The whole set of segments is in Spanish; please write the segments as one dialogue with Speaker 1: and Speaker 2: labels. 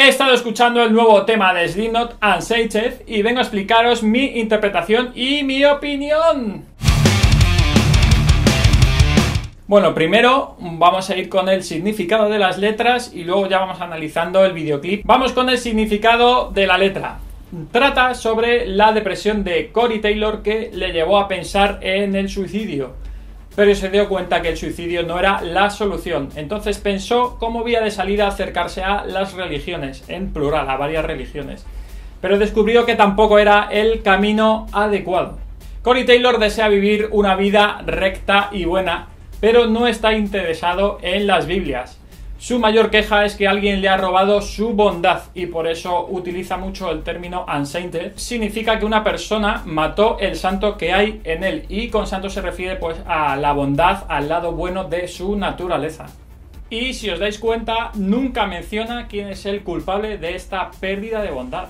Speaker 1: He estado escuchando el nuevo tema de Slipknot Unsated y vengo a explicaros mi interpretación y mi opinión. Bueno, primero vamos a ir con el significado de las letras y luego ya vamos analizando el videoclip. Vamos con el significado de la letra. Trata sobre la depresión de Cory Taylor que le llevó a pensar en el suicidio. Pero se dio cuenta que el suicidio no era la solución. Entonces pensó como vía de salida acercarse a las religiones, en plural, a varias religiones. Pero descubrió que tampoco era el camino adecuado. Cory Taylor desea vivir una vida recta y buena pero no está interesado en las Biblias. Su mayor queja es que alguien le ha robado su bondad y por eso utiliza mucho el término unsainted. Significa que una persona mató el santo que hay en él y con santo se refiere pues a la bondad, al lado bueno de su naturaleza. Y si os dais cuenta, nunca menciona quién es el culpable de esta pérdida de bondad.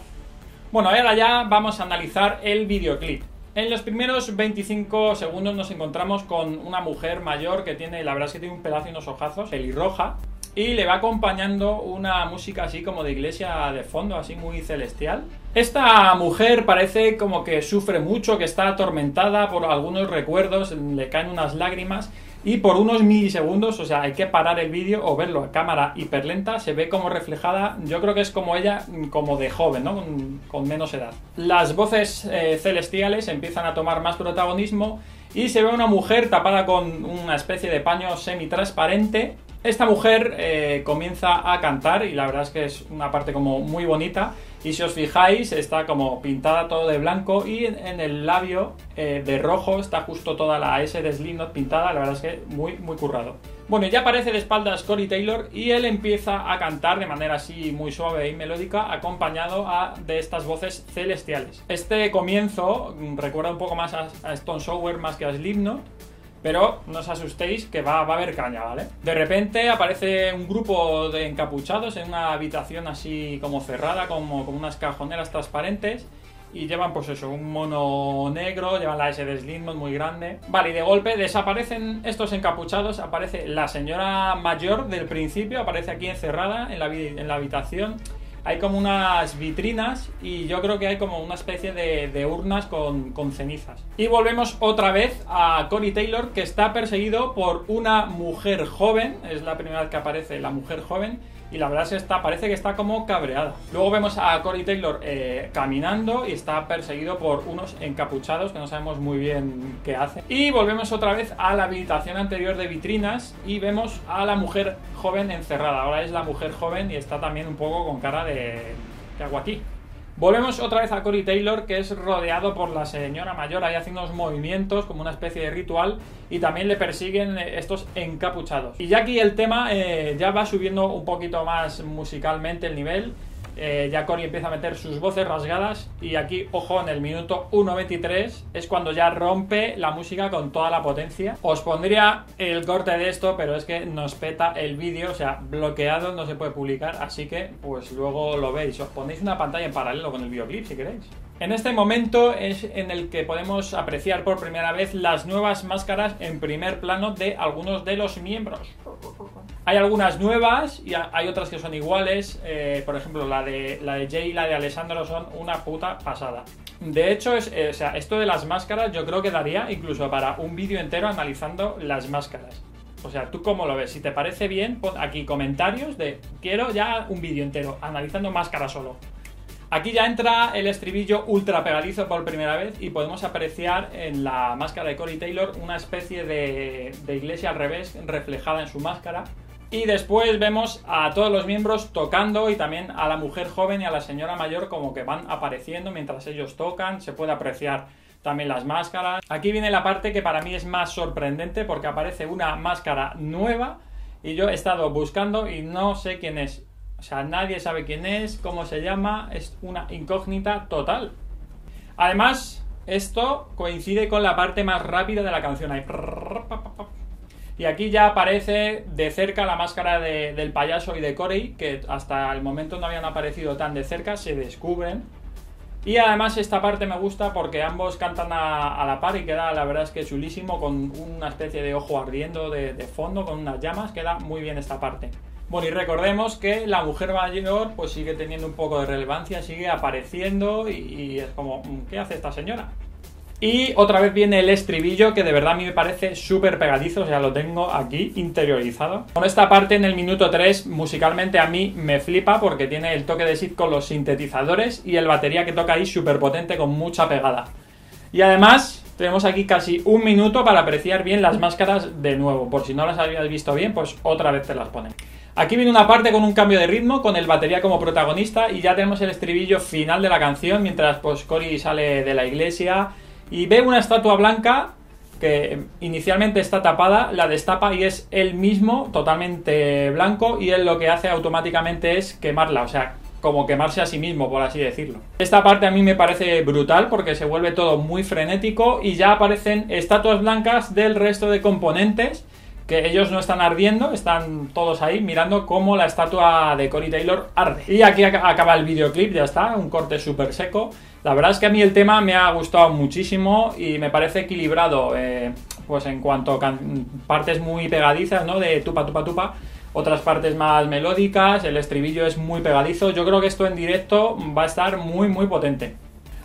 Speaker 1: Bueno, ahora ya vamos a analizar el videoclip. En los primeros 25 segundos nos encontramos con una mujer mayor que tiene, la verdad es que tiene un pedazo y unos ojazos, pelirroja, y le va acompañando una música así como de iglesia de fondo, así muy celestial. Esta mujer parece como que sufre mucho, que está atormentada por algunos recuerdos, le caen unas lágrimas y por unos milisegundos, o sea, hay que parar el vídeo o verlo a cámara hiperlenta, se ve como reflejada, yo creo que es como ella, como de joven, ¿no? Con, menos edad. Las voces eh, celestiales empiezan a tomar más protagonismo y se ve una mujer tapada con una especie de paño semi-transparente. Esta mujer eh, comienza a cantar y la verdad es que es una parte como muy bonita y si os fijáis, está como pintada todo de blanco y en, el labio eh, de rojo está justo toda la S de Slipknot pintada. La verdad es que muy, muy currado. Bueno, ya aparece de espaldas Cory Taylor y él empieza a cantar de manera así muy suave y melódica, acompañado de estas voces celestiales. Este comienzo recuerda un poco más a, Stone Sour más que a Slipknot pero no os asustéis que va, va, a haber caña, ¿vale? De repente aparece un grupo de encapuchados en una habitación así como cerrada, como, como unas cajoneras transparentes. Y llevan pues eso, un mono negro, llevan la S de Slipknot muy grande. Vale, y de golpe desaparecen estos encapuchados, aparece la señora mayor del principio, aparece aquí encerrada en la, en la habitación hay como unas vitrinas y yo creo que hay como una especie de, urnas con, cenizas. Y volvemos otra vez a Cory Taylor que está perseguido por una mujer joven, es la primera vez que aparece la mujer joven, y la verdad es que está, parece que está como cabreada. Luego vemos a Cory Taylor eh, caminando y está perseguido por unos encapuchados que no sabemos muy bien qué hacen. Y volvemos otra vez a la habitación anterior de vitrinas y vemos a la mujer joven encerrada. Ahora es la mujer joven y está también un poco con cara de... ¿Qué aquí? Volvemos otra vez a Cory Taylor, que es rodeado por la señora mayor, ahí haciendo unos movimientos como una especie de ritual, y también le persiguen eh, estos encapuchados. Y ya aquí el tema eh, ya va subiendo un poquito más musicalmente el nivel, eh, ya Cory empieza a meter sus voces rasgadas y aquí, ojo, en el minuto 1.23 es cuando ya rompe la música con toda la potencia. Os pondría el corte de esto, pero es que nos peta el vídeo, o sea, bloqueado, no se puede publicar, así que pues luego lo veis. Os ponéis una pantalla en paralelo con el videoclip si queréis. En este momento es en el que podemos apreciar por primera vez las nuevas máscaras en primer plano de algunos de los miembros. Hay algunas nuevas y hay otras que son iguales. Eh, por ejemplo, la de, la de Jay y la de Alessandro son una puta pasada. De hecho, es, eh, o sea, esto de las máscaras yo creo que daría incluso para un vídeo entero analizando las máscaras. O sea, ¿tú cómo lo ves? Si te parece bien, pon aquí comentarios de quiero ya un vídeo entero analizando máscaras solo. Aquí ya entra el estribillo ultra pegadizo por primera vez y podemos apreciar en la máscara de Cory Taylor una especie de iglesia al revés reflejada en su máscara y después vemos a todos los miembros tocando y también a la mujer joven y a la señora mayor como que van apareciendo mientras ellos tocan. Se puede apreciar también las máscaras. Aquí viene la parte que para mí es más sorprendente porque aparece una máscara nueva y yo he estado buscando y no sé quién es. O sea, nadie sabe quién es, cómo se llama, es una incógnita total. Además, esto coincide con la parte más rápida de la canción. Y aquí ya aparece de cerca la máscara del payaso y de Corey, que hasta el momento no habían aparecido tan de cerca, se descubren. Y además esta parte me gusta porque ambos cantan a, la par y queda la verdad es que chulísimo con una especie de ojo ardiendo de, fondo, con unas llamas, queda muy bien esta parte. Bueno, y recordemos que la mujer mayor pues sigue teniendo un poco de relevancia, sigue apareciendo y, y es como, ¿qué hace esta señora? Y otra vez viene el estribillo que de verdad a mí me parece súper pegadizo, o sea, lo tengo aquí interiorizado. Con esta parte en el minuto 3 musicalmente a mí me flipa porque tiene el toque de Sid con los sintetizadores y el batería que toca ahí súper potente con mucha pegada. Y además tenemos aquí casi un minuto para apreciar bien las máscaras de nuevo, por si no las habías visto bien, pues otra vez te las ponen. Aquí viene una parte con un cambio de ritmo, con el batería como protagonista y ya tenemos el estribillo final de la canción mientras pues Cory sale de la iglesia y ve una estatua blanca que inicialmente está tapada, la destapa y es él mismo totalmente blanco y él lo que hace automáticamente es quemarla, o sea, como quemarse a sí mismo, por así decirlo. Esta parte a mí me parece brutal porque se vuelve todo muy frenético y ya aparecen estatuas blancas del resto de componentes que ellos no están ardiendo, están todos ahí mirando cómo la estatua de Cory Taylor arde. Y aquí acaba el videoclip, ya está, un corte súper seco. La verdad es que a mí el tema me ha gustado muchísimo y me parece equilibrado, eh, pues en cuanto a partes muy pegadizas, ¿no? De tupa, tupa, tupa. Otras partes más melódicas, el estribillo es muy pegadizo. Yo creo que esto en directo va a estar muy, muy potente.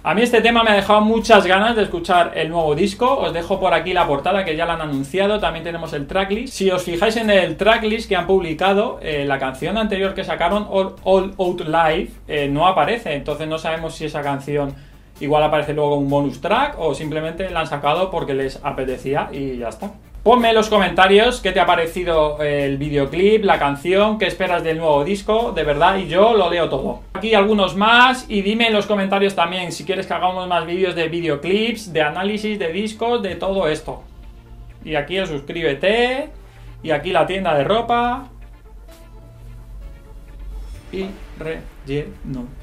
Speaker 1: A mí este tema me ha dejado muchas ganas de escuchar el nuevo disco. Os dejo por aquí la portada que ya la han anunciado. También tenemos el tracklist. Si os fijáis en el tracklist que han publicado, eh, la canción anterior que sacaron, All, Out Live, eh, no aparece. Entonces no sabemos si esa canción igual aparece luego un bonus track o simplemente la han sacado porque les apetecía y ya está. Ponme en los comentarios qué te ha parecido el videoclip, la canción, qué esperas del nuevo disco, de verdad, y yo lo leo todo. Aquí algunos más y dime en los comentarios también si quieres que hagamos más vídeos de videoclips, de análisis de discos, de todo esto. Y aquí suscríbete, y aquí la tienda de ropa. Y relleno.